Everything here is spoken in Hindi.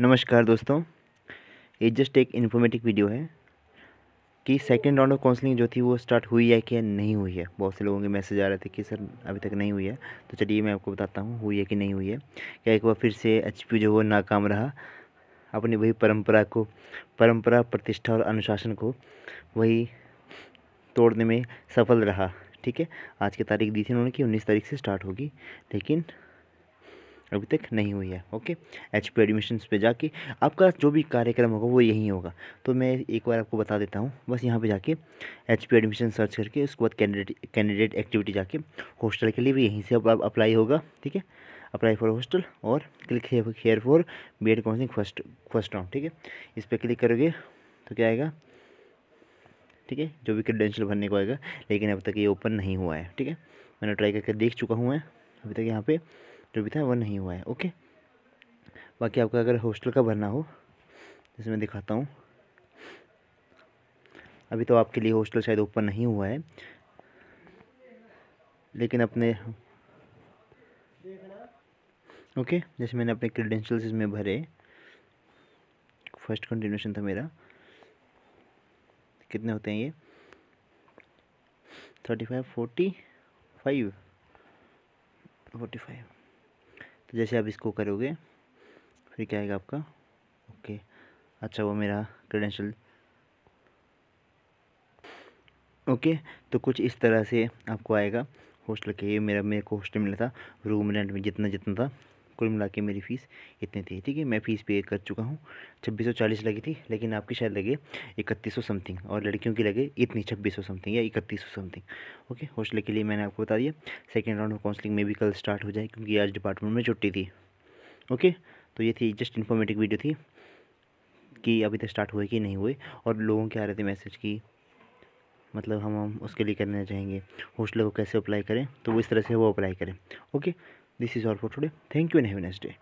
नमस्कार दोस्तों, ये जस्ट एक इन्फॉर्मेटिव वीडियो है कि सेकेंड राउंड ऑफ़ काउंसलिंग जो थी वो स्टार्ट हुई है कि नहीं हुई है? बहुत से लोगों के मैसेज आ रहे थे कि सर, अभी तक नहीं हुई है। तो चलिए मैं आपको बताता हूँ, हुई है कि नहीं हुई है। क्या एक बार फिर से एच जो वो नाकाम रहा। अपनी वही परंपरा को, परंपरा, प्रतिष्ठा और अनुशासन को वही तोड़ने में सफल रहा। ठीक है? आज की तारीख दी थी उन्होंने कि उन्नीस तारीख से स्टार्ट होगी। लेकिन अभी तक नहीं हुई है, ओके? एच पी एडमिशन्स पर जाके आपका जो भी कार्यक्रम होगा वो यहीं होगा। तो मैं एक बार आपको बता देता हूँ, बस यहाँ पे जाके एच पी एडमिशन सर्च करके, उसके बाद कैंडिडेट कैंडिडेट एक्टिविटी जाके हॉस्टल के लिए भी यहीं से अप्लाई होगा, ठीक है? अप्लाई फॉर हॉस्टल और click here for B Ed counselling first first round ठीक है? इस पर क्लिक करोगे तो क्या आएगा? ठीक है? जो भी क्रेडेंशियल भरने को आएगा, लेकिन अभी तक ये ओपन नहीं हुआ है, ठीक है? मैंने ट्राई करके देख चुका हूँ मैं, अभी तक यहाँ पे जो भी था, वो नहीं हुआ है, ओके? बाकी आपका अगर हॉस्टल का भरना हो, जैसे मैं दिखाता हूँ। अभी तो आपके लिए हॉस्टल शायद ओपन नहीं हुआ है। लेकिन अपने ओके, जैसे मैंने अपने क्रेडेंशियल्स इसमें भरे। फ़र्स्ट कंटिन्यूशन था मेरा। कितने होते हैं ये? Thirty five forty five forty five तो जैसे आप इसको करोगे, फिर क्या आएगा आपका? ओके अच्छा वो मेरा क्रेडेंशियल ओके तो कुछ इस तरह से आपको आएगा। हॉस्टल के, ये मेरा, मेरे को हॉस्टल मिला था रूम रेंट में जितना जितना था। कुल मिला के मेरी फ़ीस इतनी थी, ठीक है? मैं फ़ीस पे कर चुका हूँ। छब्बीस सौ चालीस लगी थी, लेकिन आपकी शायद लगे इकतीस सौ समथिंग और लड़कियों की लगे इतनी छब्बीस सौ समथिंग या इकतीस सौ समथिंग, ओके? हॉस्टल के लिए मैंने आपको बता दिया। सेकेंड राउंड ऑफ़ काउंसलिंग में भी कल स्टार्ट हो जाए, क्योंकि आज डिपार्टमेंट में छुट्टी थी, ओके? तो ये थी जस्ट इन्फॉर्मेटिव वीडियो थी कि अभी तक स्टार्ट हुए कि नहीं हुए, और लोगों के आ रहे थे मैसेज की मतलब हम हम उसके लिए करना चाहेंगे हॉस्टल को कैसे अप्लाई करें? तो वो इस तरह से वो अप्लाई करें, okay? This is all for today. Thank you and have a nice day.